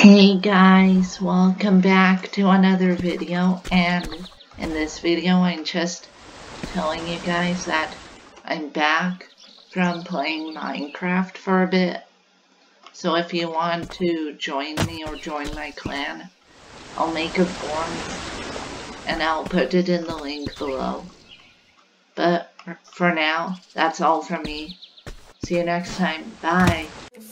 guys, welcome back to another video and in this video I'm just telling you guys that I'm back from playing Minecraft for a bit. So if you want to join me or join my clan, I'll make a form and I'll put it in the link below. But for now, that's all from me. See you next time. Bye.